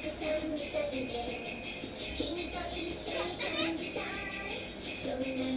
君と一緒に感じたい。そんな